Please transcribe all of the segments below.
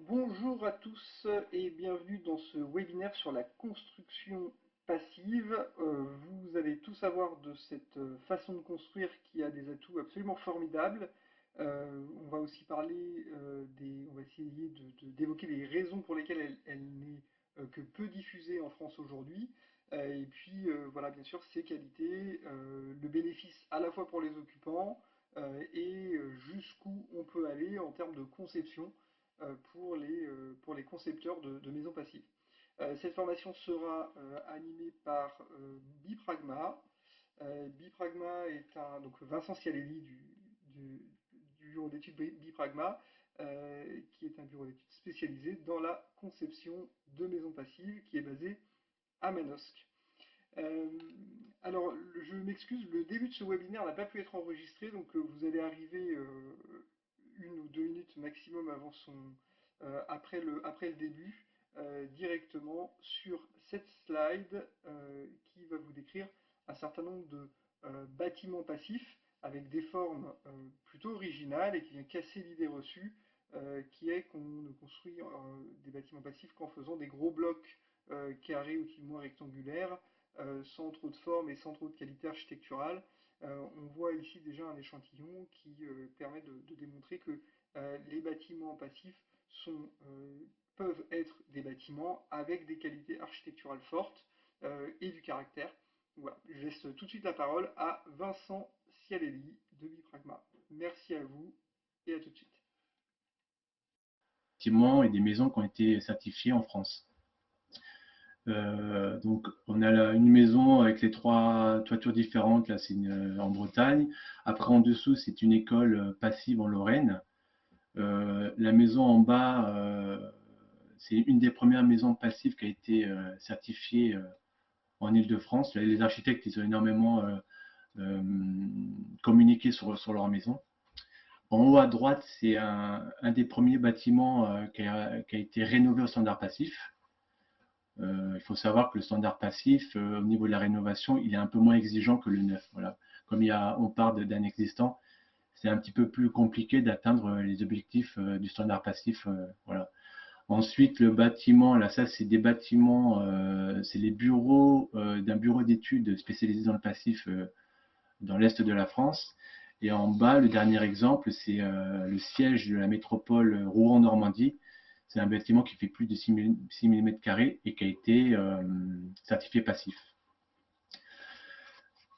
Bonjour à tous et bienvenue dans ce webinaire sur la construction passive. Euh, vous allez tout savoir de cette euh, façon de construire qui a des atouts absolument formidables. Euh, on va aussi parler des, on va essayer d'évoquer les raisons pour lesquelles elle, n'est que peu diffusée en France aujourd'hui. et puis voilà bien sûr ses qualités, le bénéfice à la fois pour les occupants et jusqu'où on peut aller en termes de conception euh, pour les, euh, pour les concepteurs de, maisons passives. Euh, cette formation sera animée par Bipragma. Bipragma est un. Donc Vincent Cialelli du, bureau d'études Bipragma, qui est un bureau d'études spécialisé dans la conception de maisons passives, qui est basé à Manosque. alors, je m'excuse, le début de ce webinaire n'a pas pu être enregistré, donc vous allez arriver une ou deux minutes maximum avant son, euh, après, le, après le début, euh, directement sur cette slide euh, qui va vous décrire un certain nombre de bâtiments passifs avec des formes plutôt originales et qui vient casser l'idée reçue qui est qu'on ne construit des bâtiments passifs qu'en faisant des gros blocs carrés ou moins rectangulaires, sans trop de forme et sans trop de qualité architecturale. On voit ici déjà un échantillon qui permet de, démontrer que les bâtiments passifs peuvent être des bâtiments avec des qualités architecturales fortes et du caractère. Je laisse tout de suite la parole à Vincent Cialelli de Bipragma. Merci à vous et à tout de suite. Bâtiments et des maisons qui ont été certifiées en France. Euh, donc, on a une maison avec les trois toitures différentes. Là, c'est en Bretagne. Après, en dessous, c'est une école passive en Lorraine. Euh, la maison en bas, c'est une des premières maisons passives qui a été certifiée en Ile-de-France. Les architectes, ils ont énormément communiqué sur, sur leur maison. En haut à droite, c'est un, des premiers bâtiments qui, a, été rénové au standard passif. Il faut savoir que le standard passif, au niveau de la rénovation, il est un peu moins exigeant que le neuf. Voilà. Comme il y a, on part d'un existant, c'est un petit peu plus compliqué d'atteindre les objectifs euh, du standard passif. Euh, voilà. Ensuite, le bâtiment, là, ça, c'est des bâtiments, euh, c'est les bureaux d'un bureau d'études spécialisé dans le passif dans l'est de la France. Et en bas, le dernier exemple, c'est le siège de la métropole Rouen-Normandie. C'est un bâtiment qui fait plus de 6 mm et qui a été certifié passif.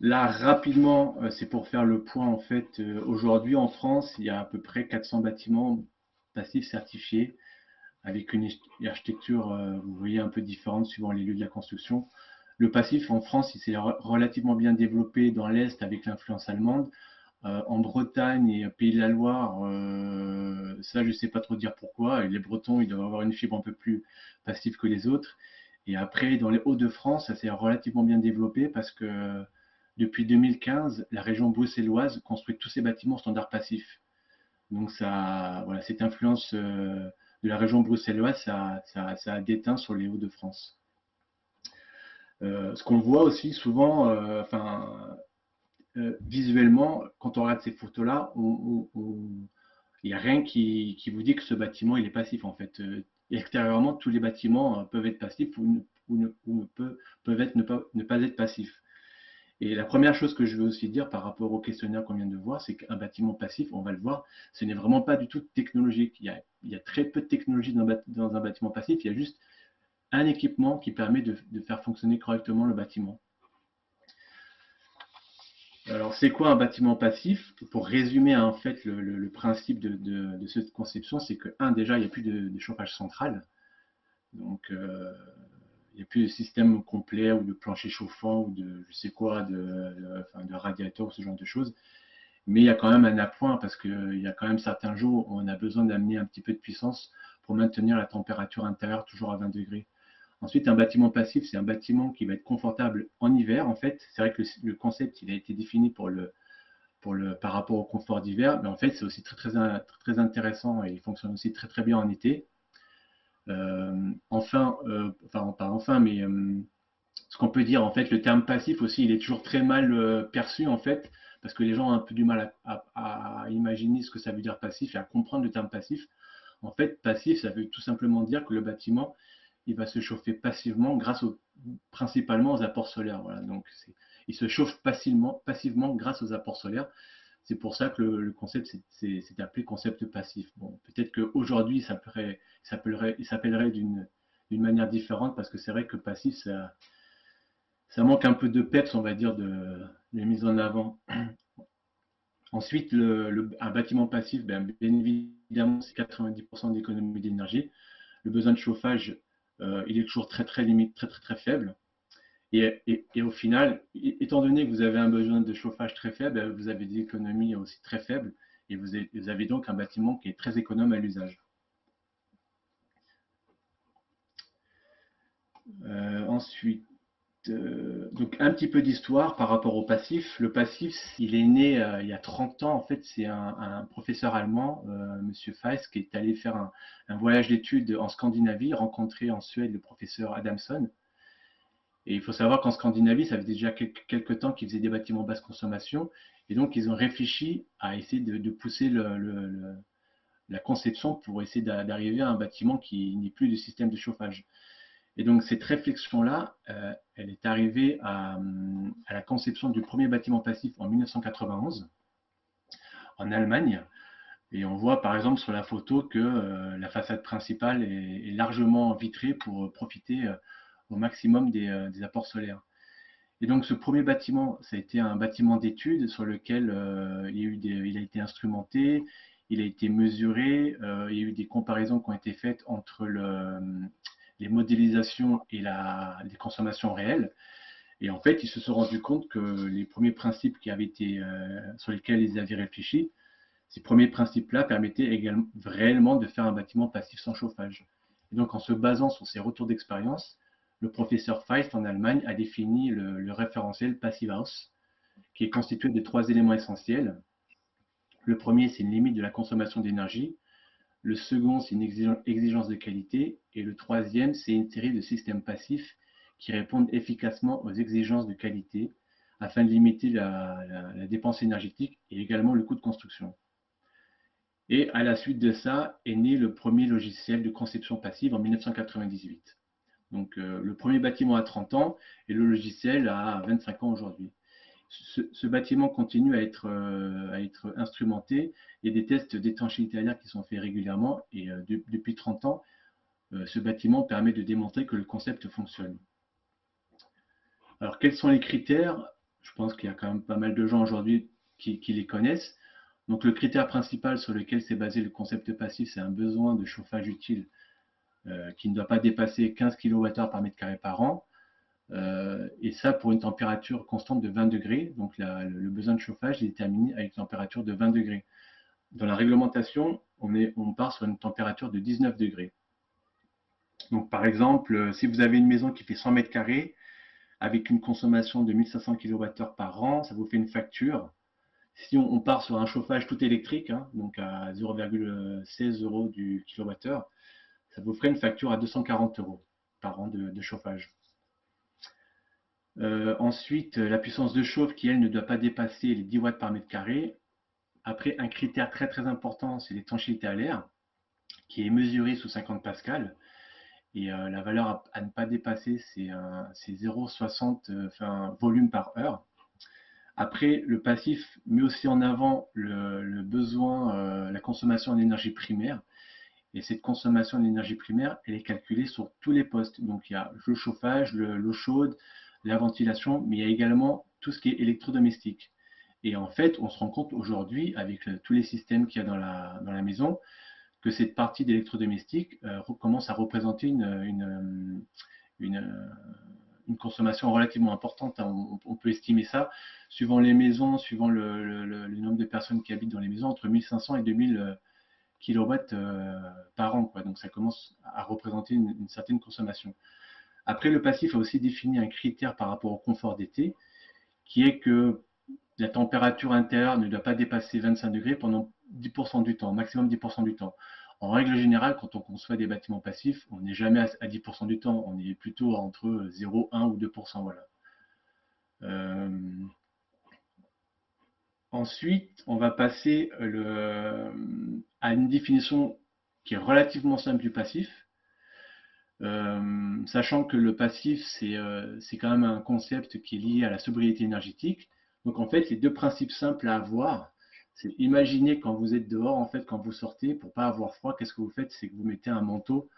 Là, rapidement, euh, c'est pour faire le point. En fait, euh, aujourd'hui en France, il y a à peu près 400 bâtiments passifs certifiés avec une architecture, euh, vous voyez, un peu différente suivant les lieux de la construction. Le passif en France, il s'est relativement bien développé dans l'Est avec l'influence allemande. En Bretagne et Pays de la Loire, ça, je ne sais pas trop dire pourquoi. les Bretons, ils doivent avoir une fibre un peu plus passive que les autres. Et après, dans les Hauts-de-France, ça s'est relativement bien développé parce que depuis 2015, la région bruxelloise construit tous ses bâtiments standard passif. Donc ça, voilà, cette influence euh, de la région bruxelloise, ça, a déteint sur les Hauts-de-France. Euh, ce qu'on voit aussi souvent, euh, visuellement, quand on regarde ces photos-là, il n'y a rien qui, vous dit que ce bâtiment est passif en fait. extérieurement, tous les bâtiments peuvent être passifs ou, peuvent, ne pas être passifs. Et la première chose que je veux aussi dire par rapport au questionnaire qu'on vient de voir, c'est qu'un bâtiment passif, on va le voir, ce n'est vraiment pas du tout technologique. Il y a, très peu de technologie dans, un bâtiment passif. Il y a juste un équipement qui permet de, faire fonctionner correctement le bâtiment. Alors, c'est quoi un bâtiment passif? Pour résumer en fait le, principe de, cette conception, c'est que, un, déjà, il n'y a plus de, chauffage central. Donc, euh, il n'y a plus de système complet ou de plancher chauffant ou de je sais quoi, de, de, radiateur ou ce genre de choses. Mais il y a quand même un appoint parce qu'il y a quand même certains jours où on a besoin d'amener un petit peu de puissance pour maintenir la température intérieure toujours à 20 degrés. Ensuite, un bâtiment passif, c'est un bâtiment qui va être confortable en hiver. En fait, c'est vrai que le, concept, il a été défini pour le, pour le, par rapport au confort d'hiver, mais en fait, c'est aussi très, très, très intéressant et il fonctionne aussi très, très bien en été. Euh, enfin, euh, enfin, pas enfin, mais euh, ce qu'on peut dire, en fait, le terme passif aussi, il est toujours très mal perçu, en fait, parce que les gens ont un peu du mal à, imaginer ce que ça veut dire passif et à comprendre le terme passif. En fait, passif, ça veut tout simplement dire que le bâtiment, il va se chauffer passivement grâce au, principalement aux apports solaires. Voilà. Donc, il se chauffe passivement, passivement grâce aux apports solaires. C'est pour ça que le, concept c'est appelé concept passif. Bon, peut-être qu'aujourd'hui, ça s'appellerait d'une manière différente parce que c'est vrai que passif, ça, manque un peu de peps, on va dire, de, mise en avant. Ensuite, un bâtiment passif, bien, évidemment, c'est 90% d'économie d'énergie. Le besoin de chauffage, euh, il est toujours très très limite, très très très faible. Et, au final, étant donné que vous avez un besoin de chauffage très faible, vous avez des économies aussi très faibles et vous avez, donc un bâtiment qui est très économe à l'usage. Euh, ensuite, donc un petit peu d'histoire par rapport au passif. Le passif, il est né euh, il y a 30 ans. En fait, c'est un, professeur allemand, euh, Monsieur Feist, qui est allé faire un, voyage d'études en Scandinavie, rencontrer en Suède le professeur Adamson. Et il faut savoir qu'en Scandinavie, ça fait déjà quelques, temps qu'ils faisaient des bâtiments basse consommation. Et donc, ils ont réfléchi à essayer de, pousser la conception pour essayer d'arriver à un bâtiment qui n'ait plus de système de chauffage. Et donc cette réflexion-là, euh, elle est arrivée à, la conception du premier bâtiment passif en 1991 en Allemagne. Et on voit par exemple sur la photo que euh, la façade principale est, largement vitrée pour profiter euh, au maximum des, apports solaires. Et donc ce premier bâtiment, ça a été un bâtiment d'études sur lequel il, a été instrumenté, il a été mesuré, il y a eu des comparaisons qui ont été faites entre le, les modélisations et la, les consommations réelles. Et en fait, ils se sont rendus compte que les premiers principes qui avaient été, euh, sur lesquels ils avaient réfléchi, ces premiers principes-là permettaient également réellement de faire un bâtiment passif sans chauffage. Et donc, en se basant sur ces retours d'expérience, le professeur Feist en Allemagne a défini le, le référentiel Passive House, qui est constitué de trois éléments essentiels. Le premier, c'est une limite de la consommation d'énergie. Le second, c'est une exigence de qualité. Et le troisième, c'est une série de systèmes passifs qui répondent efficacement aux exigences de qualité afin de limiter la, dépense énergétique et également le coût de construction. Et à la suite de ça est né le premier logiciel de conception passive en 1998. Donc euh, le premier bâtiment a 30 ans et le logiciel a 25 ans aujourd'hui ce, bâtiment continue à être, euh, à être instrumenté. Il y a des tests d'étanchéité à qui sont faits régulièrement et euh, depuis 30 ans, euh, ce bâtiment permet de démontrer que le concept fonctionne. Alors, quels sont les critères? Je pense qu'il y a quand même pas mal de gens aujourd'hui qui, les connaissent. Donc, le critère principal sur lequel s'est basé le concept passif, c'est un besoin de chauffage utile qui ne doit pas dépasser 15 kWh par mètre carré par an. Euh, et ça pour une température constante de 20 degrés. Donc le, besoin de chauffage est déterminé avec une température de 20 degrés. Dans la réglementation, on, part sur une température de 19 degrés. Donc par exemple, si vous avez une maison qui fait 100 mètres carrés, avec une consommation de 1500 kWh par an, ça vous fait une facture. Si on, part sur un chauffage tout électrique, hein, donc à 0,16 euros du kilowattheure, ça vous ferait une facture à 240 euros par an de chauffage. Euh, ensuite, la puissance de chauffe qui, elle, ne doit pas dépasser les 10 watts par mètre carré. Après, un critère très très important, c'est l'étanchéité à l'air, qui est mesuré sous 50 pascal. Et euh, la valeur à, ne pas dépasser, c'est 0,60 euh, volume par heure. Après, le passif met aussi en avant le, besoin, la consommation en énergie primaire. Et cette consommation d'énergie primaire, elle est calculée sur tous les postes. Donc il y a le chauffage, l'eau chaude, la ventilation, mais il y a également tout ce qui est électrodomestique. Et en fait, on se rend compte aujourd'hui, avec tous les systèmes qu'il y a dans la, maison, que cette partie d'électrodomestique euh, commence à représenter une, une, une, consommation relativement importante. On, peut estimer ça, suivant les maisons, suivant le, nombre de personnes qui habitent dans les maisons, entre 1500 et 2000 kW euh, par an. Quoi. Donc ça commence à représenter une certaine consommation. Après, le passif a aussi défini un critère par rapport au confort d'été, qui est que la température intérieure ne doit pas dépasser 25 degrés pendant 10% du temps, maximum 10% du temps. En règle générale, quand on conçoit des bâtiments passifs, on n'est jamais à 10% du temps, on est plutôt entre 0, 1 ou 2%. Voilà. Euh, ensuite, on va passer à une définition qui est relativement simple du passif. Sachant que le passif, c'est quand même un concept qui est lié à la sobriété énergétique. Donc en fait, les deux principes simples à avoir, c'est imaginer quand vous êtes dehors, en fait, quand vous sortez, pour pas avoir froid, qu'est-ce que vous faites? C'est que vous mettez un manteau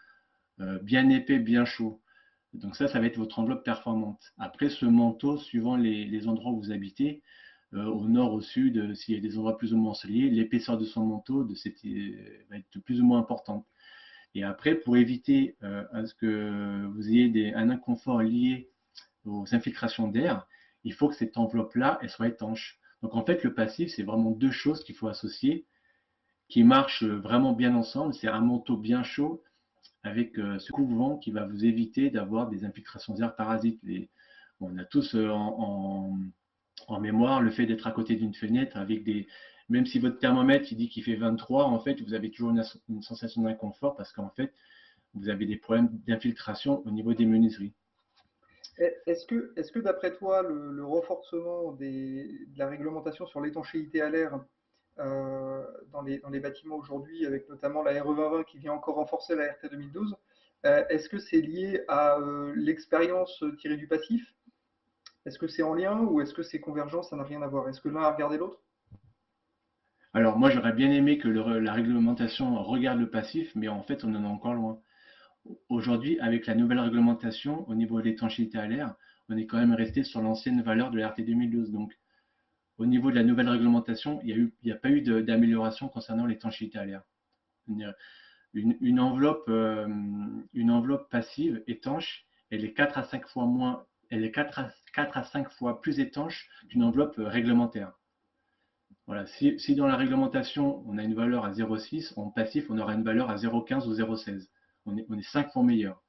bien épais, bien chaud. Donc ça, ça va être votre enveloppe performante. Après, ce manteau, suivant les, endroits où vous habitez, euh, au nord, au sud, euh, s'il y a des endroits plus ou moins ensoleillés, l'épaisseur de son manteau euh, va être plus ou moins importante. Et après, pour éviter à ce que vous ayez un inconfort lié aux infiltrations d'air, il faut que cette enveloppe-là, soit étanche. Donc en fait, le passif, c'est vraiment deux choses qu'il faut associer, qui marchent vraiment bien ensemble. C'est un manteau bien chaud avec euh, ce couvent qui va vous éviter d'avoir des infiltrations d'air parasites. on a tous euh, en, mémoire le fait d'être à côté d'une fenêtre avec des. Même si votre thermomètre il dit qu'il fait 23, en fait, vous avez toujours une, sensation d'inconfort parce qu'en fait, vous avez des problèmes d'infiltration au niveau des menuiseries. Est-ce que, est que d'après toi, le, renforcement de la réglementation sur l'étanchéité à l'air euh, dans, les, dans les bâtiments aujourd'hui, avec notamment la RE2020 qui vient encore renforcer la RT 2012. Euh, est-ce que c'est lié à euh, l'expérience tirée du passif? Est-ce que c'est en lien ou est-ce que c'est convergent? Ça n'a rien à voir. Est-ce que l'un a regardé l'autre? Alors moi j'aurais bien aimé que la réglementation regarde le passif, mais en fait on en est encore loin. Aujourd'hui, avec la nouvelle réglementation au niveau de l'étanchéité à l'air, on est quand même resté sur l'ancienne valeur de la RT 2012. Donc au niveau de la nouvelle réglementation, il n'y a, pas eu d'amélioration concernant l'étanchéité à l'air. Une, enveloppe, euh, une enveloppe passive étanche, elle est 4 à 5 fois moins, est 4 à, 4 à 5 fois plus étanche qu'une enveloppe réglementaire. Voilà. Si, dans la réglementation, on a une valeur à 0,6, en passif, on aura une valeur à 0,15 ou 0,16. On est, on est 5 fois meilleur.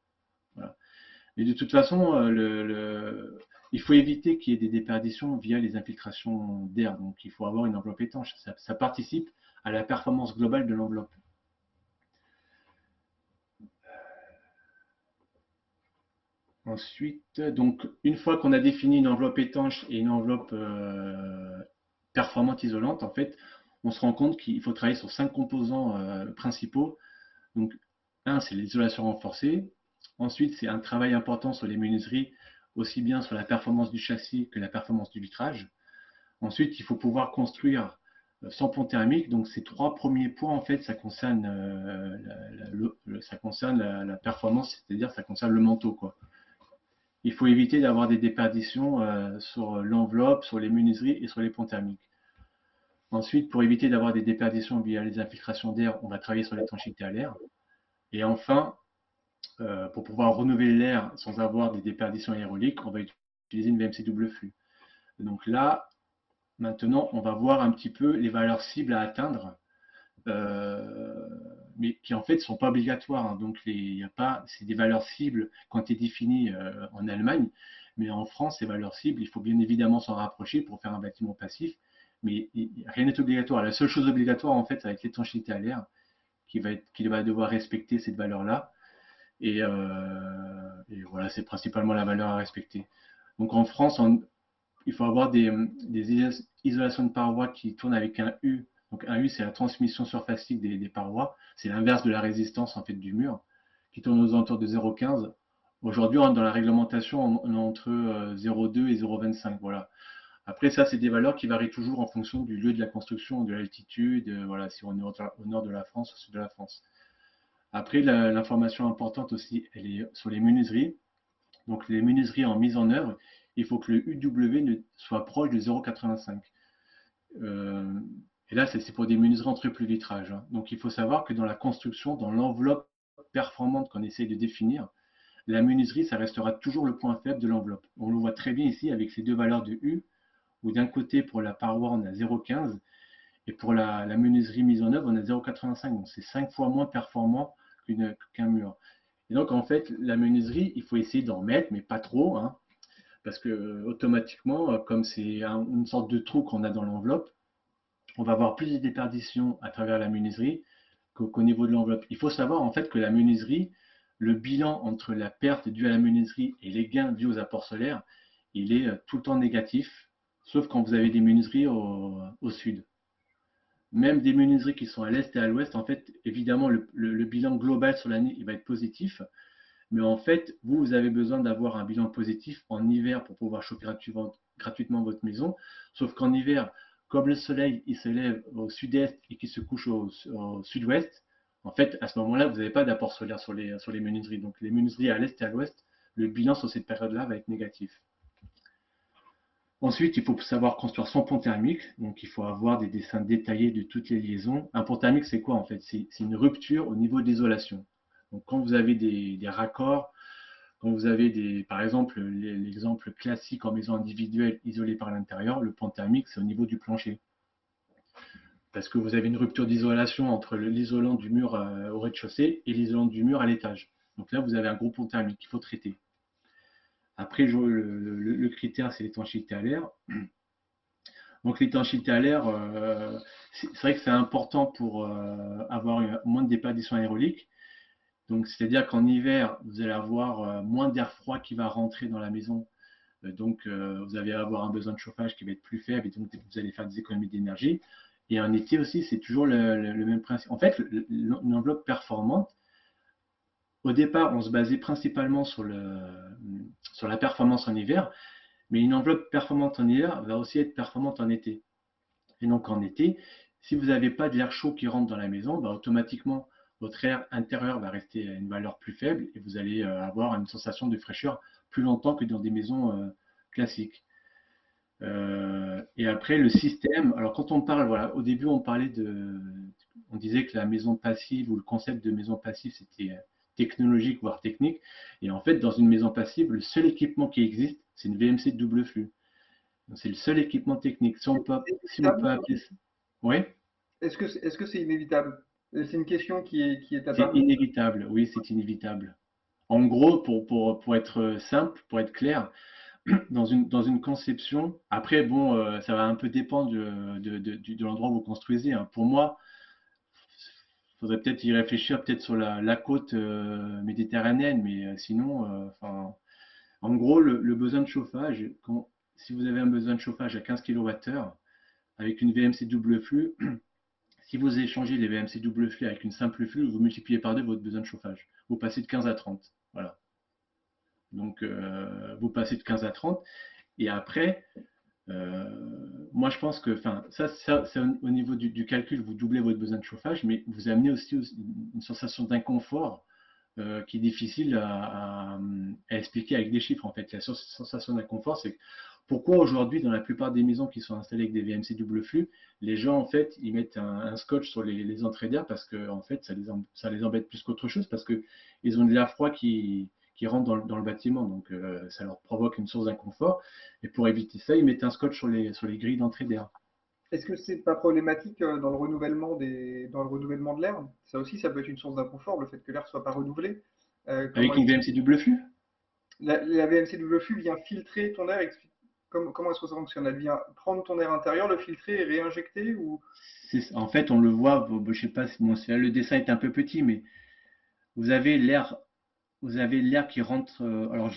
Mais de toute façon, euh, il faut éviter qu'il y ait des déperditions via les infiltrations d'air. Donc il faut avoir une enveloppe étanche. Ça, participe à la performance globale de l'enveloppe. Ensuite, donc une fois qu'on a défini une enveloppe étanche et une enveloppe euh, performante isolante, en fait, on se rend compte qu'il faut travailler sur cinq composants euh, principaux. Donc, un, c'est l'isolation renforcée. Ensuite, c'est un travail important sur les menuiseries aussi bien sur la performance du châssis que la performance du vitrage. Ensuite, il faut pouvoir construire euh, sans pont thermique. Donc ces trois premiers points, en fait, ça concerne, euh, la, la, performance, c'est-à-dire ça concerne le manteau. Quoi. Il faut éviter d'avoir des déperditions euh, sur l'enveloppe, sur les menuiseries et sur les ponts thermiques. Ensuite, pour éviter d'avoir des déperditions via les infiltrations d'air, on va travailler sur l'étanchéité à l'air. Et enfin, euh, pour pouvoir renouveler l'air sans avoir des déperditions aéroliques, on va utiliser une VMC double flux. Donc là, maintenant, on va voir un petit peu les valeurs cibles à atteindre, euh, mais qui en fait ne sont pas obligatoires. Hein. Donc il y a pas, c'est des valeurs cibles qui ont été définies euh, en Allemagne, mais en France, ces valeurs cibles, il faut bien évidemment s'en rapprocher pour faire un bâtiment passif, mais rien n'est obligatoire. La seule chose obligatoire, en fait, ça va être l'étanchéité à l'air, qui va, qui va devoir respecter cette valeur-là. Euh, et, voilà, c'est principalement la valeur à respecter. Donc en France, il faut avoir des, isolations de parois qui tournent avec un U. Donc un U, c'est la transmission surfacique des, parois. C'est l'inverse de la résistance en fait du mur, qui tourne aux alentours de 0,15. Aujourd'hui, dans la réglementation, on est entre 0,2 euh, et 0,25. Voilà. Après, ça, c'est des valeurs qui varient toujours en fonction du lieu de la construction, de l'altitude, euh, voilà, si on est au nord de la France ou au sud de la France. Après, l'information importante aussi, elle est sur les menuiseries. Donc, les menuiseries en mise en œuvre, il faut que le UW soit proche de 0,85. Euh, et là, c'est pour des menuiseries en triple vitrage. Hein. Donc, il faut savoir que dans la construction, dans l'enveloppe performante qu'on essaye de définir, la menuiserie, ça restera toujours le point faible de l'enveloppe. On le voit très bien ici avec ces deux valeurs de U, où d'un côté, pour la paroi, on a 0,15, et pour la, menuiserie mise en œuvre, on a 0,85. Donc, c'est cinq fois moins performant qu'un mur. Et donc, en fait, la menuiserie, il faut essayer d'en mettre, mais pas trop, hein, parce que automatiquement, comme c'est une sorte de trou qu'on a dans l'enveloppe, on va avoir plus de déperditions à travers la menuiserie qu'au niveau de l'enveloppe. Il faut savoir en fait que la menuiserie, le bilan entre la perte due à la menuiserie et les gains dus aux apports solaires, il est tout le temps négatif, sauf quand vous avez des menuiseries au, sud. même des menuiseries qui sont à l'est et à l'ouest, en fait, évidemment, le, bilan global sur l'année, il va être positif. Mais en fait, vous, vous avez besoin d'avoir un bilan positif en hiver pour pouvoir chauffer gratuitement votre maison. Sauf qu'en hiver, comme le soleil, il se lève au sud-est et qu'il se couche au, sud-ouest, en fait, à ce moment-là, vous n'avez pas d'apport solaire sur les, sur les menuiseries. Donc, les menuiseries à l'est et à l'ouest, le bilan sur cette période-là va être négatif. Ensuite, il faut savoir construire son pont thermique. Donc, il faut avoir des dessins détaillés de toutes les liaisons. Un pont thermique, c'est quoi en fait? C'est une rupture au niveau d'isolation. Donc, quand vous avez des, raccords, quand vous avez des, par exemple, l'exemple classique en maison individuelle isolée par l'intérieur, le pont thermique, c'est au niveau du plancher. Parce que vous avez une rupture d'isolation entre l'isolant du mur euh, au rez-de-chaussée et l'isolant du mur à l'étage. Donc là, vous avez un gros pont thermique qu'il faut traiter. Après, le, critère, c'est l'étanchéité à l'air. Donc l'étanchéité à l'air, euh, c'est vrai que c'est important pour euh, avoir moins de déperdition aérolique. Donc c'est-à-dire qu'en hiver, vous allez avoir euh, moins d'air froid qui va rentrer dans la maison. donc vous allez avoir un besoin de chauffage qui va être plus faible et donc vous allez faire des économies d'énergie. Et en été aussi, c'est toujours le, même principe. En fait, une enveloppe performante, au départ, on se basait principalement sur, le, sur la performance en hiver, mais une enveloppe performante en hiver va aussi être performante en été. Et donc en été, si vous n'avez pas de l'air chaud qui rentre dans la maison, bah, automatiquement, votre air intérieur va rester à une valeur plus faible et vous allez euh, avoir une sensation de fraîcheur plus longtemps que dans des maisons euh, classiques. Euh, et après, le système, alors quand on parle, voilà, au début, on parlait de, on disait que la maison passive ou le concept de maison passive, c'était technologique, voire technique. Et en fait, dans une maison passive, le seul équipement qui existe, c'est une VMC de double flux. C'est le seul équipement technique. Si on peut, si on peut appeler ça. Oui? Est-ce que c'est -ce c'est inévitable? C'est une question qui est, qui est C'est inévitable, oui, c'est inévitable. En gros, pour, pour, pour, être simple, pour être clair, dans une, dans une conception, après, bon, euh, ça va un peu dépendre de, de, de, l'endroit où vous construisez. Hein. Pour moi, faudrait peut-être y réfléchir, peut-être sur la, côte euh, méditerranéenne, mais euh, sinon, euh, en gros, le, besoin de chauffage, quand, si vous avez un besoin de chauffage à 15 kWh avec une VMC double flux, si vous échangez les VMC double flux avec une simple flux, vous multipliez par deux votre besoin de chauffage. Vous passez de 15 à 30. Voilà. Donc, vous passez de 15 à 30. Et après, euh, moi, je pense que, ça, ça c'est au niveau du, calcul, vous doublez votre besoin de chauffage, mais vous amenez aussi une sensation d'inconfort euh, qui est difficile à, expliquer avec des chiffres. En fait, la sensation d'inconfort, c'est pourquoi aujourd'hui, dans la plupart des maisons qui sont installées avec des VMC double flux, les gens, en fait, ils mettent un, scotch sur les, entrées d'air parce que, en fait, ça les, ça les embête plus qu'autre chose parce qu'ils ont de l'air froid qui, qui rentrent dans, le bâtiment. Donc, euh, ça leur provoque une source d'inconfort. Et pour éviter ça, ils mettent un scotch sur les, sur les grilles d'entrée d'air. Est-ce que c'est pas problématique euh, dans le renouvellement, des, dans le renouvellement de l'air? Ça aussi, ça peut être une source d'inconfort, le fait que l'air ne soit pas renouvelé. Euh, Avec une VMC double flux la, VMC double flux vient filtrer ton air. Comment, est-ce que ça fonctionne? Elle vient prendre ton air intérieur, le filtrer et réinjecter ou... En fait, on le voit, je sais pas, bon, le dessin est un peu petit, mais vous avez l'air vous avez l'air qui rentre. Euh, alors,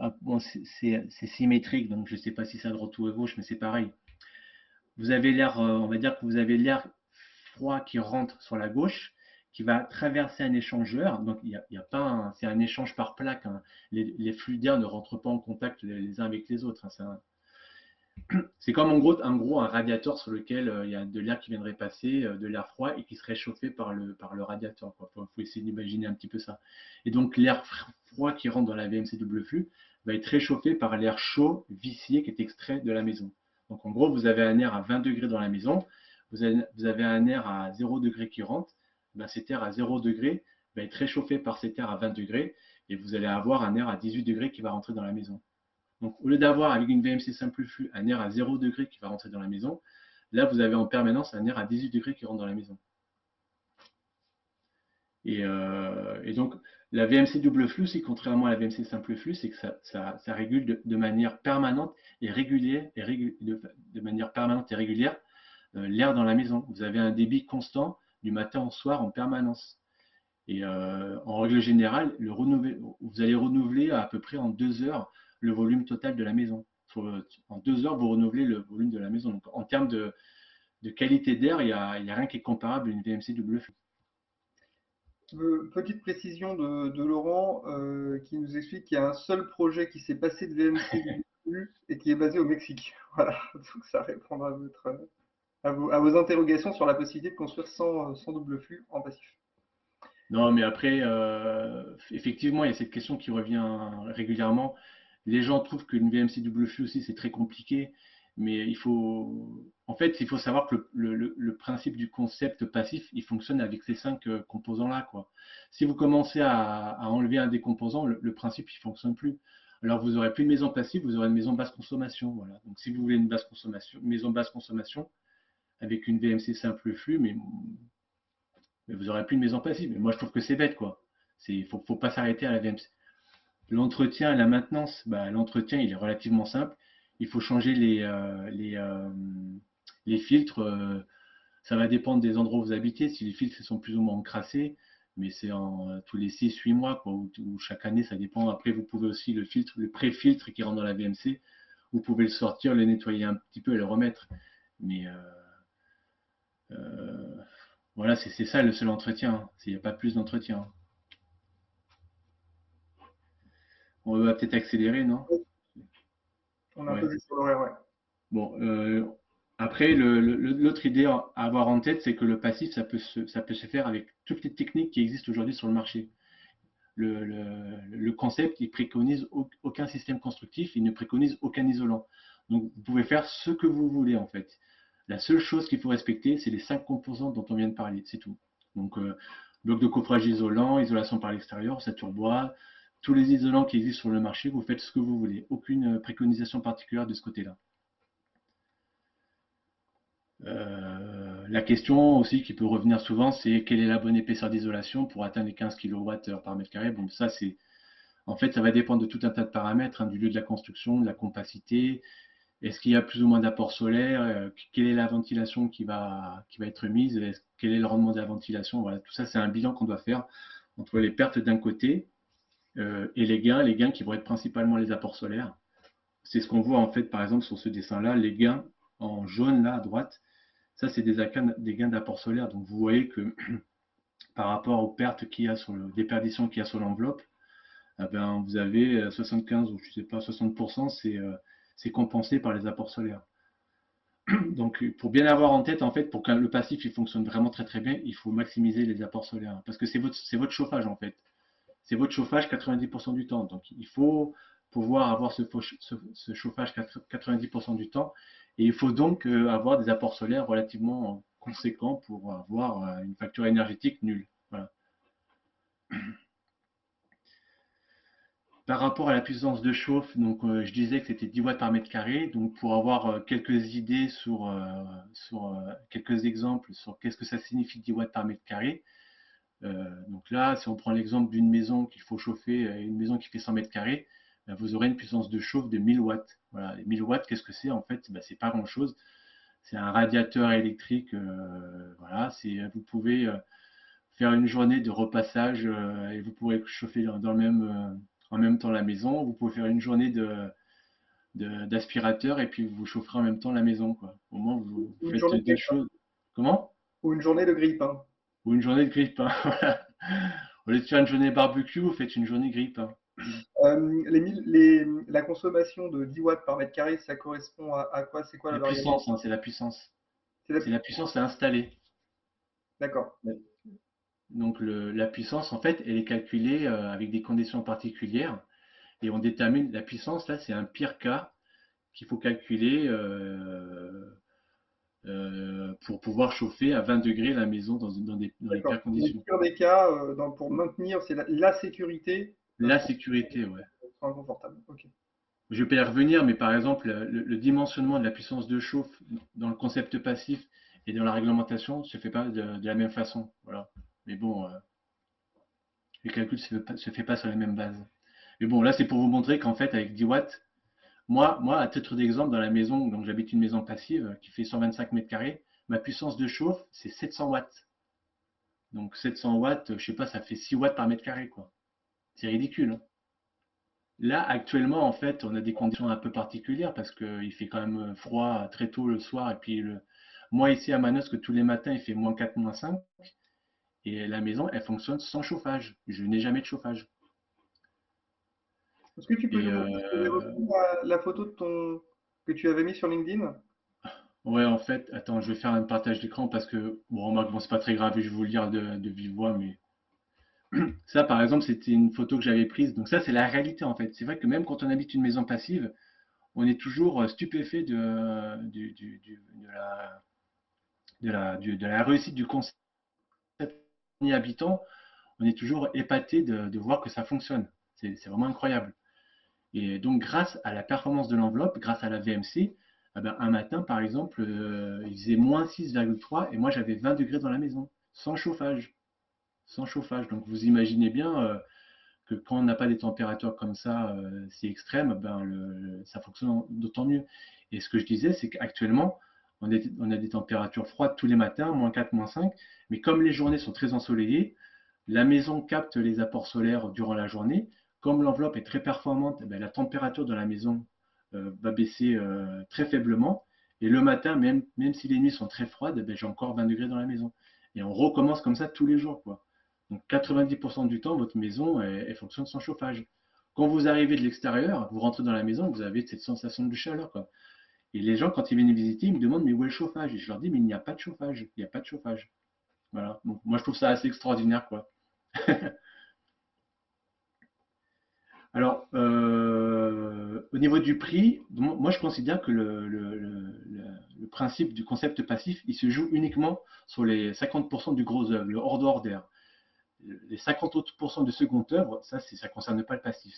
ah, bon, c'est symétrique, donc je ne sais pas si à droite ou à gauche, mais c'est pareil. Vous avez l'air, euh, on va dire que vous avez l'air froid qui rentre sur la gauche, qui va traverser un échangeur. Donc, il a, pas, c'est un échange par plaque. Hein. Les, flux d'air ne rentrent pas en contact les, uns avec les autres. Hein. C'est comme en gros, un radiateur sur lequel euh, il y a de l'air qui viendrait passer, euh, de l'air froid et qui serait chauffé par le, par le radiateur. Il faut, essayer d'imaginer un petit peu ça. Et donc l'air froid qui rentre dans la VMC double flux va être réchauffé par l'air chaud vicié qui est extrait de la maison. Donc en gros, vous avez un air à 20 degrés dans la maison, vous avez, vous avez un air à 0 degré qui rentre, ben cet air à 0 degré va être réchauffé par cet air à 20 degrés et vous allez avoir un air à 18 degrés qui va rentrer dans la maison. Donc, au lieu d'avoir avec une VMC simple flux un air à 0 degré qui va rentrer dans la maison, là, vous avez en permanence un air à 18 degrés qui rentre dans la maison. Et, euh, donc, la VMC double flux, c'est contrairement à la VMC simple flux, c'est que ça, régule de, manière permanente et régulière, et de, manière permanente et régulière euh, l'air dans la maison. Vous avez un débit constant du matin au soir en permanence. Et euh, en règle générale, le vous allez renouveler à peu près en deux heures le volume total de la maison. en deux heures, vous renouvelez le volume de la maison. Donc, en termes de, de qualité d'air, il n'y a, a, rien qui est comparable à une VMC double flux. Euh, petite précision de, Laurent euh, qui nous explique qu'il y a un seul projet qui s'est passé de VMC double flux et qui est basé au Mexique. Voilà, donc ça répondra à, votre, à, vos, interrogations sur la possibilité de construire sans, sans double flux en passif. Non, mais après, euh, effectivement, il y a cette question qui revient régulièrement. Les gens trouvent qu'une VMC double flux aussi, c'est très compliqué, mais il faut, en fait, il faut savoir que le, principe du concept passif, il fonctionne avec ces cinq euh, composants-là. Si vous commencez à, enlever un des composants, le, principe, il fonctionne plus. Alors, vous aurez plus une maison passive, vous aurez une maison basse consommation, voilà. Donc, si vous voulez une basse consommation, maison basse consommation avec une VMC simple flux, mais vous n'aurez plus une maison passive. Mais moi, je trouve que c'est bête, quoi. Il ne faut, pas s'arrêter à la VMC. L'entretien et la maintenance, bah, l'entretien, il est relativement simple. Il faut changer les, euh, euh, les, filtres. Euh, ça va dépendre des endroits où vous habitez. Si les filtres sont plus ou moins encrassés, mais c'est en tous les 6-8 mois, quoi, ou, chaque année, ça dépend. Après, vous pouvez aussi le filtre, le pré-filtre qui rentre dans la VMC, vous pouvez le sortir, le nettoyer un petit peu et le remettre. Mais voilà, c'est ça le seul entretien. Hein. Il n'y a pas plus d'entretien. On va peut-être accélérer, non? On a un peu vu sur l'horaire, ouais. Bon, euh, après, l'autre idée à avoir en tête, c'est que le passif, ça peut, se, ça peut se faire avec toutes les techniques qui existent aujourd'hui sur le marché. Le, le, concept, il préconise aucun système constructif, il ne préconise aucun isolant. Donc, vous pouvez faire ce que vous voulez, en fait. La seule chose qu'il faut respecter, c'est les cinq composants dont on vient de parler, c'est tout. Donc, euh, bloc de coffrage isolant, isolation par l'extérieur, bois, tous les isolants qui existent sur le marché, vous faites ce que vous voulez. Aucune euh, préconisation particulière de ce côté-là. Euh, la question aussi qui peut revenir souvent, c'est quelle est la bonne épaisseur d'isolation pour atteindre les 15 kWh par mètre carré. Bon, ça, c'est. En fait, ça va dépendre de tout un tas de paramètres, hein, du lieu de la construction, de la compacité, est-ce qu'il y a plus ou moins d'apports solaires euh, Quelle est la ventilation qui va, qui va être mise Quel est le rendement de la ventilation Voilà, tout ça, c'est un bilan qu'on doit faire entre les pertes d'un côté euh, et les gains, les gains qui vont être principalement les apports solaires. C'est ce qu'on voit en fait, par exemple, sur ce dessin-là, les gains en jaune là à droite. Ça, c'est des, gains d'apport solaire. Donc, vous voyez que par rapport aux pertes qu'il y a sur le, qu'il y a sur l'enveloppe, eh ben, vous avez 75 ou je sais pas 60%, c'est euh, c'est compensé par les apports solaires. Donc, pour bien avoir en tête, en fait, pour que le passif fonctionne vraiment très très bien, il faut maximiser les apports solaires. Parce que c'est votre, votre chauffage, en fait. C'est votre chauffage 90% du temps. Donc, il faut pouvoir avoir ce, ce chauffage 90% du temps. Et il faut donc euh, avoir des apports solaires relativement conséquents pour avoir euh, une facture énergétique nulle. Voilà. Par rapport à la puissance de chauffe, euh, je disais que c'était 10 watts par mètre carré. Donc pour avoir euh, quelques idées sur, euh, quelques exemples sur qu'est-ce que ça signifie 10 watts par mètre carré. donc là, si on prend l'exemple d'une maison qu'il faut chauffer, une maison qui fait 100 mètres carrés, ben, vous aurez une puissance de chauffe de 1000 watts. Voilà, 1000 watts, qu'est-ce que c'est en fait? Ben, C'est pas grand-chose. C'est un radiateur électrique. voilà, vous pouvez faire une journée de repassage et vous pourrez chauffer dans le même en même temps la maison. Vous pouvez faire une journée de d'aspirateur et puis vous chaufferez en même temps la maison. Quoi. Au moins, vous, faites des choses. Comment? Ou une journée de grille-pain. Ou une journée de grille-pain. Au lieu de faire une journée barbecue, vous faites une journée grille-pain. Euh, les, la consommation de 10 watts par mètre carré, ça correspond à, quoi? C'est quoi la, puissance hein, C'est la puissance. C'est la... la... puissance à installer. D'accord. Donc la puissance, en fait, elle est calculée euh, avec des conditions particulières et on détermine la puissance, là, c'est un pire cas qu'il faut calculer euh, euh, pour pouvoir chauffer à 20 degrés la maison dans, des, dans les pires conditions. Le pire des cas, pour maintenir, c'est la, sécurité. La sécurité, ouais. Inconfortable, ok. Je peux y revenir, mais par exemple, le, dimensionnement de la puissance de chauffe dans le concept passif et dans la réglementation ne se fait pas de, de la même façon. Voilà. Mais bon, euh, le calcul ne se, fait pas sur la même base. Mais bon, là, c'est pour vous montrer qu'en fait, avec 10 watts, moi, moi à titre d'exemple, dans la maison, donc j'habite une maison passive qui fait 125 mètres carrés, ma puissance de chauffe, c'est 700 watts. Donc 700 watts, je sais pas, ça fait 6 watts par mètre carré, quoi. C'est ridicule. Hein. Là, actuellement, en fait, on a des conditions un peu particulières parce qu'il fait quand même froid très tôt le soir et puis Moi, ici à Manos, que tous les matins, il fait moins 4, moins 5. Et la maison, elle fonctionne sans chauffage. Je n'ai jamais de chauffage. Est-ce que tu peux nous euh... la, photo de ton... que tu avais mis sur LinkedIn? Ouais, en fait, attends, je vais faire un partage d'écran parce que, bon, remarque, bon, c'est pas très grave, je vais vous le dire de, de vive voix, mais ça, par exemple, c'était une photo que j'avais prise. Donc ça, c'est la réalité, en fait. C'est vrai que même quand on habite une maison passive, on est toujours euh, stupéfait de, de, la, de, la, de la réussite du concept habitant. On est toujours épaté de, voir que ça fonctionne. C'est vraiment incroyable. Et donc, grâce à la performance de l'enveloppe, grâce à la VMC, eh ben, un matin, par exemple, euh, il faisait moins 6,3 et moi j'avais 20 degrés dans la maison, sans chauffage. Sans chauffage. Donc vous imaginez bien euh, que quand on n'a pas des températures comme ça, euh, si extrêmes, ben, ça fonctionne d'autant mieux. Et ce que je disais, c'est qu'actuellement, on, a des températures froides tous les matins, moins 4, moins 5, mais comme les journées sont très ensoleillées, la maison capte les apports solaires durant la journée. Comme l'enveloppe est très performante, eh ben, la température de la maison euh, va baisser euh, très faiblement. Et le matin, même, si les nuits sont très froides, ben, j'ai encore 20 degrés dans la maison. Et on recommence comme ça tous les jours. Quoi. Donc 90% du temps, votre maison fonctionne sans chauffage. Quand vous arrivez de l'extérieur, vous rentrez dans la maison, vous avez cette sensation de chaleur. Et les gens, quand ils viennent visiter, ils me demandent mais où est le chauffage? Et je leur dis mais il n'y a pas de chauffage. Il n'y a pas de chauffage. Voilà. moi, je trouve ça assez extraordinaire. quoi. Alors, euh, au niveau du prix, moi je considère que le, principe du concept passif, il se joue uniquement sur les 50% du gros œuvre, le hors d'order. Les 50 autres de second œuvre, ça, ça ne concerne pas le passif.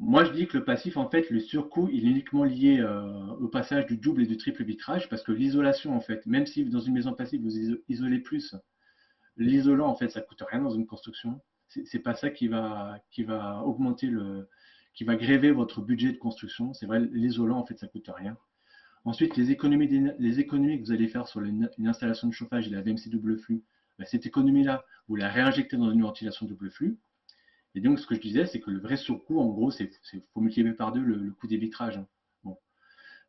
Moi, je dis que le passif, en fait, le surcoût, il est uniquement lié euh, au passage du double et du triple vitrage, parce que l'isolation, en fait, même si dans une maison passive, vous isolez plus, l'isolant, en fait, ça ne coûte rien dans une construction c'est pas ça qui va, qui va augmenter le, qui va gréver votre budget de construction. C'est vrai, l'isolant, en fait, ça coûte rien. Ensuite, les économies, les économies que vous allez faire sur une, installation de chauffage et la VMC double flux, ben, cette économie-là, vous la réinjectez dans une ventilation double flux. Et donc, ce que je disais, c'est que le vrai surcoût, en gros, c'est faut multiplier par deux le, coût des vitrages. Hein. Bon.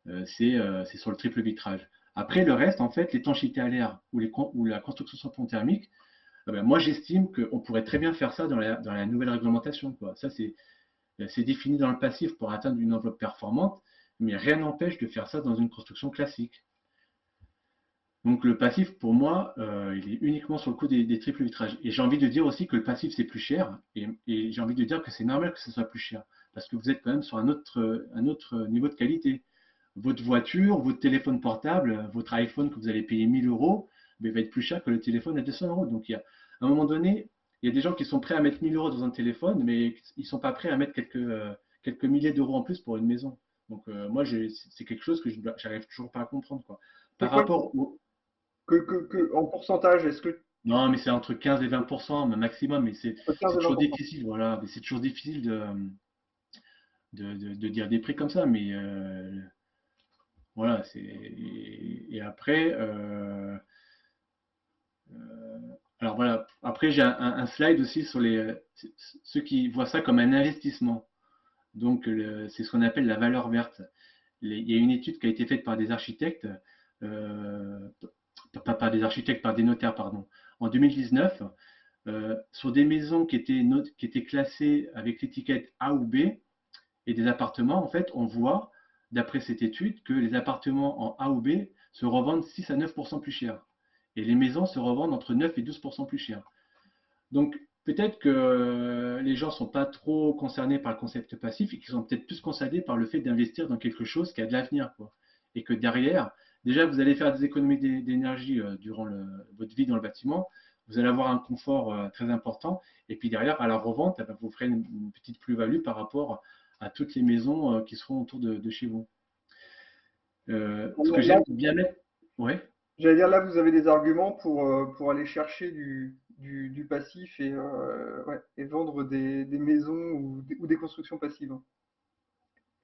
Euh, euh, c'est sur le triple vitrage. Après, le reste, en fait, l'étanchéité à l'air ou, la construction sur pont thermique, ah ben, moi, j'estime qu'on pourrait très bien faire ça dans la, nouvelle réglementation. Ça, c'est défini dans le passif pour atteindre une enveloppe performante, mais rien n'empêche de faire ça dans une construction classique. Donc le passif, pour moi, euh, il est uniquement sur le coût des, triples vitrages. Et j'ai envie de dire aussi que le passif, c'est plus cher. Et, j'ai envie de dire que c'est normal que ce soit plus cher. Parce que vous êtes quand même sur un autre, un autre niveau de qualité. Votre voiture, votre téléphone portable, votre iPhone que vous allez payer 1000 euros, mais va être plus cher que le téléphone à 200 euros. Donc, il y a, à un moment donné, il y a des gens qui sont prêts à mettre 1000 euros dans un téléphone, mais ils ne sont pas prêts à mettre quelques, euh, quelques milliers d'euros en plus pour une maison. Donc, euh, moi, c'est quelque chose que je n'arrive toujours pas à comprendre. Quoi. Par rapport que, que, en pourcentage, est-ce que non, mais c'est entre 15 et 20% maximum, mais c'est toujours difficile, voilà. Mais c'est toujours difficile de, de, dire des prix comme ça, mais euh, voilà. C'est et, après, euh, alors voilà, après j'ai un, slide aussi sur les, ceux qui voient ça comme un investissement. Donc c'est ce qu'on appelle la valeur verte. il y a une étude qui a été faite par des architectes, euh, pas par des architectes, par des notaires, pardon, en 2019, euh, sur des maisons qui étaient, classées avec l'étiquette A ou B et des appartements, en fait, on voit, d'après cette étude, que les appartements en A ou B se revendent 6 à 9% plus cher et les maisons se revendent entre 9 et 12% plus cher. Donc peut-être que les gens ne sont pas trop concernés par le concept passif et qu'ils sont peut-être plus concernés par le fait d'investir dans quelque chose qui a de l'avenir. Et que derrière, déjà, vous allez faire des économies d'énergie euh, durant votre vie dans le bâtiment, vous allez avoir un confort euh, très important, et puis derrière, à la revente, eh ben, vous ferez une, petite plus-value par rapport à toutes les maisons euh, qui seront autour de, chez vous. ce que j'aime bien mettre... Ouais. J'allais dire, là, vous avez des arguments pour, pour aller chercher du, du, passif et, euh, ouais, et vendre des, des maisons ou des, ou des, constructions passives.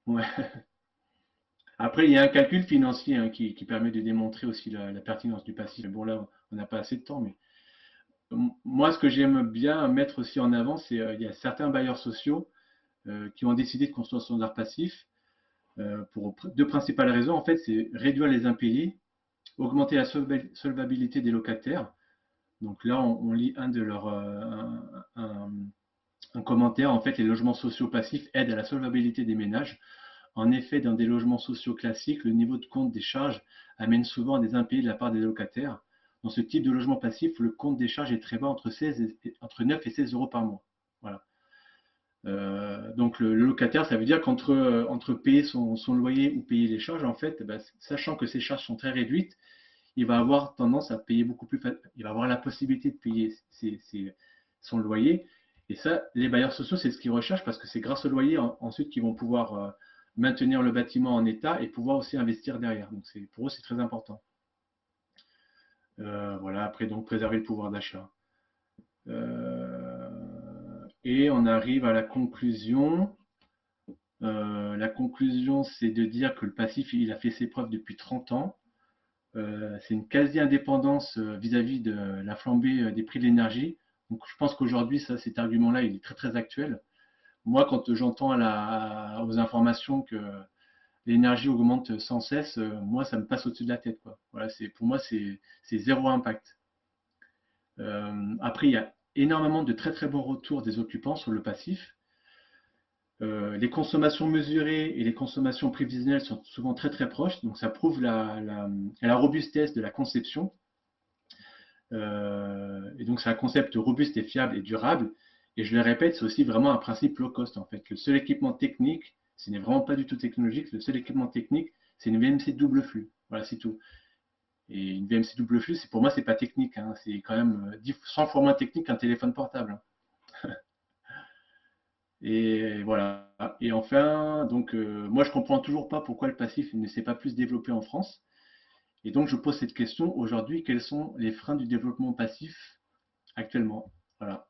Ouais. Après, il y a un calcul financier hein, qui, permet de démontrer aussi la, pertinence du passif. Bon, là, on n'a pas assez de temps, mais moi, ce que j'aime bien mettre aussi en avant, c'est qu'il euh, y a certains bailleurs sociaux qui ont décidé de construire son art passif pour deux principales raisons. En fait, c'est réduire les impayés augmenter la solvabilité des locataires. Donc là, on, lit un de leurs un, commentaire. En fait, les logements sociaux passifs aident à la solvabilité des ménages. En effet, dans des logements sociaux classiques, le niveau de compte des charges amène souvent à des impayés de la part des locataires. Dans ce type de logement passif, le compte des charges est très bas, entre, 16 entre 9 et 16 euros par mois. Voilà. Euh, donc le, locataire, ça veut dire qu'entre euh, payer son, loyer ou payer les charges, en fait, ben, sachant que ces charges sont très réduites, il va avoir tendance à payer beaucoup plus, il va avoir la possibilité de payer son loyer. Et ça, les bailleurs sociaux, c'est ce qu'ils recherchent parce que c'est grâce au loyer ensuite qu'ils vont pouvoir euh, maintenir le bâtiment en état et pouvoir aussi investir derrière. Donc pour eux, c'est très important. voilà, après donc préserver le pouvoir d'achat. Et on arrive à la conclusion. Euh, la conclusion, c'est de dire que le passif, il a fait ses preuves depuis 30 ans. Euh, c'est une quasi-indépendance euh, vis-à-vis de la flambée des prix de l'énergie. Donc je pense qu'aujourd'hui, cet argument-là, il est très très actuel. Moi, quand j'entends aux informations que l'énergie augmente sans cesse, moi, ça me passe au-dessus de la tête. Voilà, pour moi, c'est zéro impact. après, il y a énormément de très très bons retours des occupants sur le passif. Euh, les consommations mesurées et les consommations prévisionnelles sont souvent très très proches, donc ça prouve la, robustesse de la conception. Euh, et donc c'est un concept robuste et fiable et durable. Et je le répète, c'est aussi vraiment un principe low cost en fait. Le seul équipement technique, ce n'est vraiment pas du tout technologique, le seul équipement technique, c'est une VMC double flux. Voilà, c'est tout. Et une VMC double flux, pour moi, c'est pas technique. Hein. C'est quand même 100 euh, fois moins technique qu'un téléphone portable. Hein. Et voilà. Et enfin, donc, euh, moi, je comprends toujours pas pourquoi le passif ne s'est pas plus développé en France. Et donc, je pose cette question aujourd'hui quels sont les freins du développement passif actuellement? Voilà.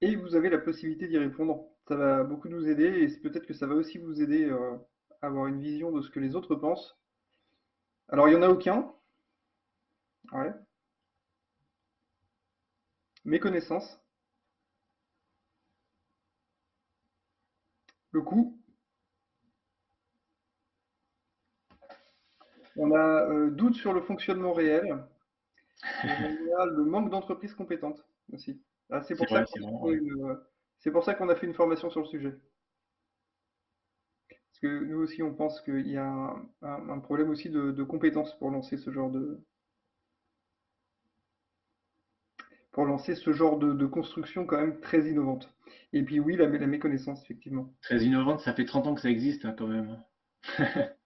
Et vous avez la possibilité d'y répondre. Ça va beaucoup nous aider et peut-être que ça va aussi vous aider euh, à avoir une vision de ce que les autres pensent. Alors, il n'y en a aucun. Ouais. Méconnaissance. Le coût. On a euh, doute sur le fonctionnement réel. A le manque d'entreprises compétentes aussi. Ah, c'est pour, pour, ça qu'on a fait une formation sur le sujet. Parce que nous aussi, on pense qu'il y a un, problème aussi de, compétences pour lancer ce genre de pour lancer ce genre de, construction quand même très innovante. Et puis oui, la, la, méconnaissance, effectivement. Très innovante, ça fait 30 ans que ça existe hein, quand même.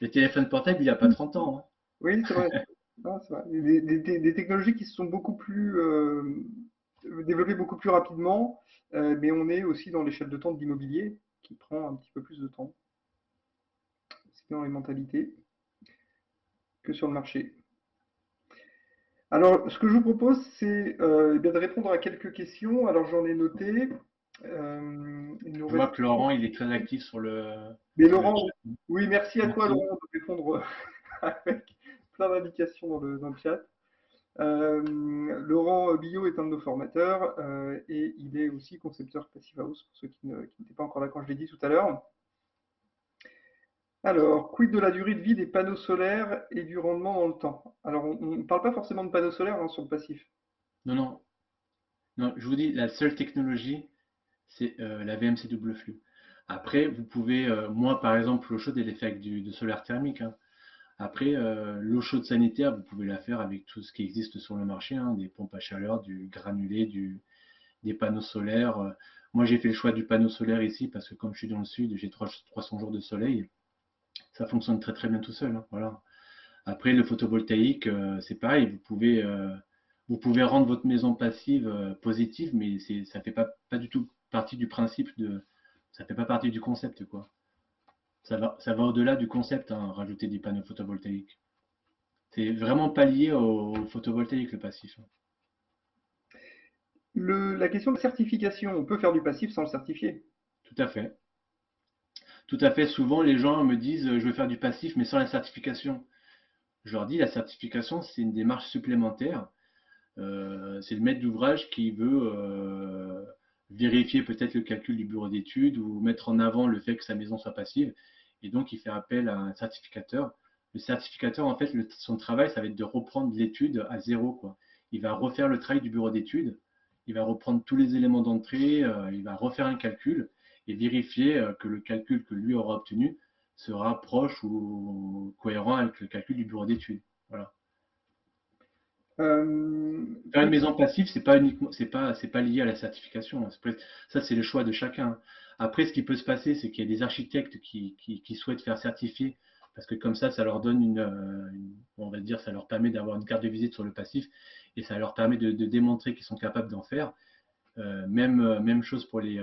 Les téléphones portables, il n'y a pas 30 ans. Hein. Oui, c'est vrai. Des, technologies qui se sont beaucoup plus euh, développées beaucoup plus rapidement, euh, mais on est aussi dans l'échelle de temps de l'immobilier qui prend un petit peu plus de temps. C'est dans les mentalités que sur le marché. Alors, ce que je vous propose, c'est euh, de répondre à quelques questions. Alors, j'en ai noté. Euh, je vois que Laurent, il est très actif sur le. Mais Laurent, oui, merci à toi, Laurent, de répondre avec plein d'indications dans le, chat. Euh, Laurent Billot est un de nos formateurs euh, et il est aussi concepteur Passive House, pour ceux qui n'étaient pas encore là quand je l'ai dit tout à l'heure. Alors, quid de la durée de vie des panneaux solaires et du rendement dans le temps? Alors, on ne parle pas forcément de panneaux solaires hein, sur le passif. Non, non. Non, je vous dis, la seule technologie, c'est euh, la VMC double flux. Après, vous pouvez, moi par exemple, l'eau chaude, elle est avec du, solaire thermique. Hein. Après, euh, l'eau chaude sanitaire, vous pouvez la faire avec tout ce qui existe sur le marché, hein, des pompes à chaleur, du granulé, des panneaux solaires. Moi, j'ai fait le choix du panneau solaire ici parce que comme je suis dans le sud, j'ai 300 jours de soleil. Ça fonctionne très très bien tout seul. Hein, voilà. Après, le photovoltaïque, euh, c'est pareil. Vous pouvez, euh, vous pouvez rendre votre maison passive positive, mais ça ne fait pas, pas du tout partie du principe de. Ça fait pas partie du concept, quoi. Ça va, ça va au-delà du concept, hein, rajouter des panneaux photovoltaïques. C'est vraiment pas lié au, photovoltaïque, le passif. Hein. la question de certification, on peut faire du passif sans le certifier? Tout à fait. Tout à fait. Souvent, les gens me disent je veux faire du passif, mais sans la certification. Je leur dis la certification, c'est une démarche supplémentaire. Euh, c'est le maître d'ouvrage qui veut euh, vérifier peut-être le calcul du bureau d'études ou mettre en avant le fait que sa maison soit passive. Et donc il fait appel à un certificateur. Le certificateur, en fait, son travail, ça va être de reprendre l'étude à zéro. Quoi. Il va refaire le travail du bureau d'études, il va reprendre tous les éléments d'entrée, euh, il va refaire un calcul et vérifier euh, que le calcul que lui aura obtenu sera proche ou cohérent avec le calcul du bureau d'études. Voilà. Euh, Faire une maison passive, c'est pas uniquement, c'est pas, c'est pas lié à la certification. Ça, c'est le choix de chacun. Après, ce qui peut se passer, c'est qu'il y a des architectes qui, qui, souhaitent faire certifier, parce que comme ça, ça leur donne une, on va dire, ça leur permet d'avoir une carte de visite sur le passif, et ça leur permet de, démontrer qu'ils sont capables d'en faire. Euh, même, même chose pour les,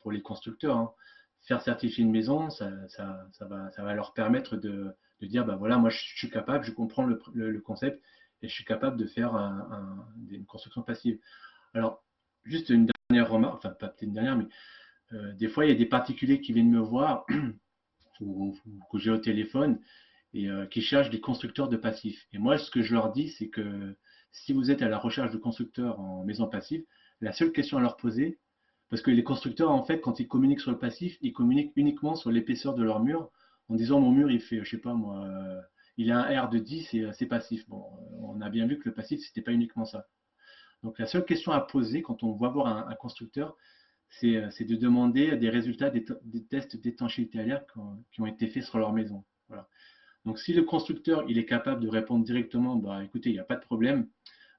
pour les constructeurs. Hein. Faire certifier une maison, ça, ça, ça, va, ça va leur permettre de, de dire, bah voilà, moi je suis capable, je comprends le, le concept, et je suis capable de faire une construction passive. Alors, juste une dernière remarque, enfin pas peut-être une dernière, mais euh, des fois il y a des particuliers qui viennent me voir ou, que j'ai au téléphone et euh, qui cherchent des constructeurs de passifs. Et moi, ce que je leur dis, c'est que si vous êtes à la recherche de constructeurs en maison passive, la seule question à leur poser, parce que les constructeurs, en fait, quand ils communiquent sur le passif, ils communiquent uniquement sur l'épaisseur de leur mur, en disant mon mur, il fait, je sais pas moi, euh, il a un R de 10 et c'est passif. Bon, on a bien vu que le passif, ce n'était pas uniquement ça. Donc la seule question à poser quand on va voir un, constructeur, c'est de demander des résultats des, tests d'étanchéité à l'air qui, ont été faits sur leur maison. Donc si le constructeur il est capable de répondre directement, bah, écoutez, il n'y a pas de problème.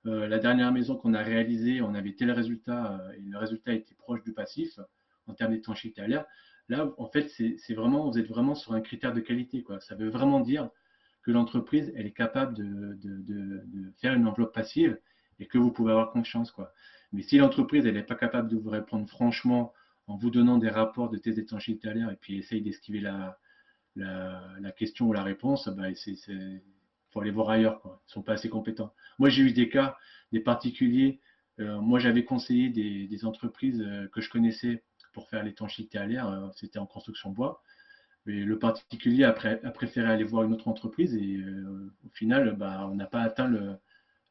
Euh, la dernière maison qu'on a réalisée, on avait tel résultat euh, et le résultat était proche du passif en termes d'étanchéité à l'air. Là, en fait, c'est vraiment, vous êtes vraiment sur un critère de qualité. Quoi. Ça veut vraiment dire que l'entreprise elle est capable de, faire une enveloppe passive et que vous pouvez avoir confiance. Quoi. Mais si l'entreprise n'est pas capable de vous répondre franchement en vous donnant des rapports de tes d'étanchéité à l'air et puis essaye d'esquiver la, la, question ou la réponse, bah, il faut aller voir ailleurs. Quoi. Ils ne sont pas assez compétents. Moi, j'ai eu des cas, des particuliers. Euh, moi, j'avais conseillé des, entreprises euh, que je connaissais pour faire l'étanchéité à l'air. Euh, c'était en construction bois le particulier a, préféré aller voir une autre entreprise et au final, bah, on n'a pas atteint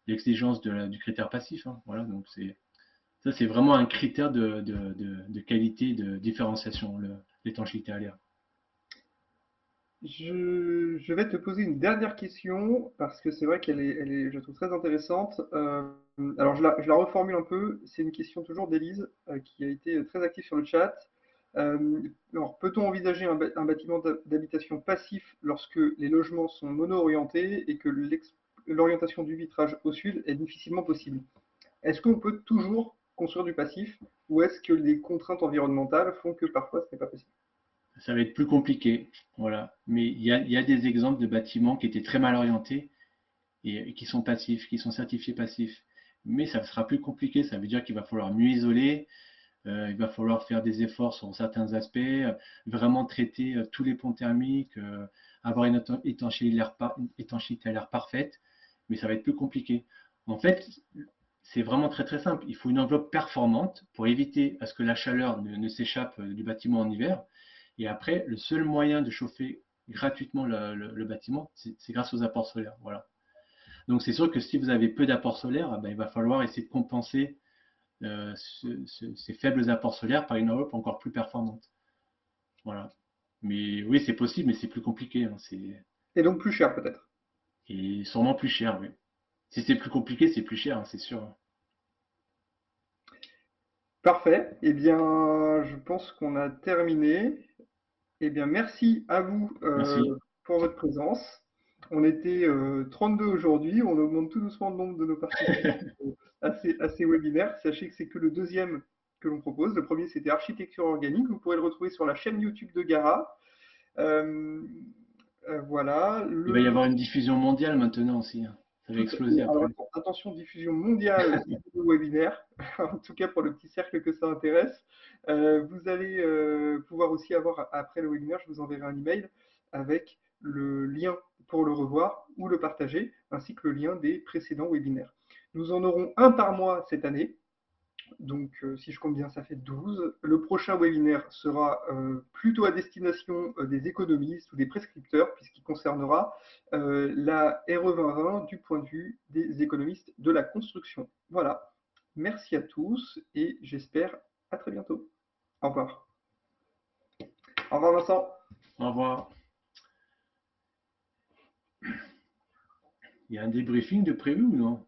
l'exigence du critère passif. Hein. Voilà, donc c'est vraiment un critère de, qualité, de différenciation, l'étanchéité à l'air. Je, vais te poser une dernière question parce que c'est vrai qu'elle est, je trouve très intéressante. Euh, alors je la, reformule un peu. C'est une question toujours d'Élise euh, qui a été très active sur le chat. Euh, peut-on envisager un, bâtiment d'habitation passif lorsque les logements sont mono-orientés et que l'orientation du vitrage au sud est difficilement possible? Est-ce qu'on peut toujours construire du passif ou est-ce que les contraintes environnementales font que parfois ce n'est pas possible? Ça va être plus compliqué, voilà. Mais il y, a, des exemples de bâtiments qui étaient très mal orientés et, qui sont passifs, qui sont certifiés passifs. Mais ça sera plus compliqué, ça veut dire qu'il va falloir mieux isoler, euh, il va falloir faire des efforts sur certains aspects, euh, vraiment traiter euh, tous les ponts thermiques, avoir une étanchéité à l'air parfaite, mais ça va être plus compliqué. En fait, c'est vraiment très très simple. Il faut une enveloppe performante pour éviter à ce que la chaleur ne, s'échappe du bâtiment en hiver. Et après, le seul moyen de chauffer gratuitement le, bâtiment, c'est grâce aux apports solaires. Voilà. Donc c'est sûr que si vous avez peu d'apports solaires, eh ben, il va falloir essayer de compenser euh, ces faibles apports solaires par une enveloppe encore plus performante. Voilà. Mais oui, c'est possible, mais c'est plus compliqué. Hein, et donc plus cher peut-être? Et sûrement plus cher, oui. Si c'est plus compliqué, c'est plus cher, hein, c'est sûr. Parfait. Eh bien, je pense qu'on a terminé. Eh bien, merci à vous euh, pour votre présence. On était 32 euh, aujourd'hui. On augmente tout doucement le nombre de nos participants à ces, webinaires. Sachez que c'est que le deuxième que l'on propose. Le premier, c'était architecture organique. Vous pourrez le retrouver sur la chaîne YouTube de Gara. Euh, euh, voilà. Il va y avoir une diffusion mondiale maintenant aussi. Ça va exploser après. attention, diffusion mondiale du webinaire, en tout cas pour le petit cercle que ça intéresse. Euh, vous allez pouvoir aussi avoir, après le webinaire, je vous enverrai un email avec le lien pour le revoir ou le partager, ainsi que le lien des précédents webinaires. Nous en aurons un par mois cette année. Donc, euh, si je compte bien, ça fait 12. Le prochain webinaire sera euh, plutôt à destination euh, des économistes ou des prescripteurs, puisqu'il concernera la RE 2020 du point de vue des économistes de la construction. Voilà. Merci à tous et j'espère à très bientôt. Au revoir. Au revoir, Vincent. Au revoir. Il y a un débriefing de prévu ou non?